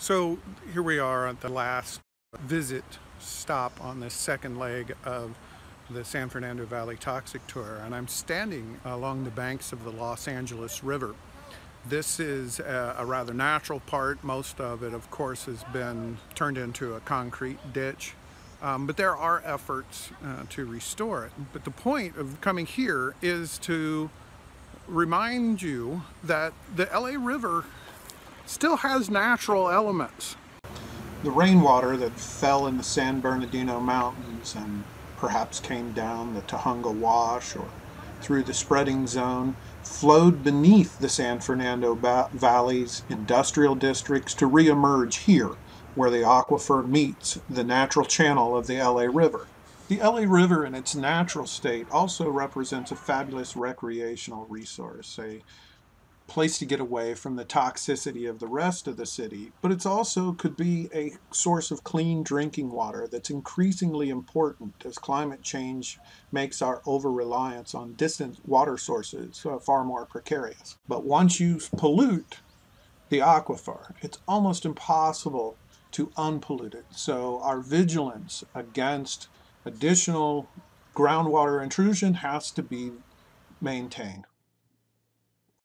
So here we are at the last visit stop on the second leg of the San Fernando Valley Toxic Tour and I'm standing along the banks of the Los Angeles River. This is a, a rather natural part. Most of it of course has been turned into a concrete ditch um, but there are efforts uh, to restore it. But the point of coming here is to remind you that the LA River still has natural elements. The rainwater that fell in the San Bernardino Mountains and perhaps came down the Tujunga Wash or through the spreading zone flowed beneath the San Fernando Valley's industrial districts to reemerge here where the aquifer meets the natural channel of the LA River. The LA River in its natural state also represents a fabulous recreational resource, a place to get away from the toxicity of the rest of the city, but it also could be a source of clean drinking water that's increasingly important as climate change makes our over-reliance on distant water sources uh, far more precarious. But once you pollute the aquifer, it's almost impossible to unpollute it. So our vigilance against additional groundwater intrusion has to be maintained.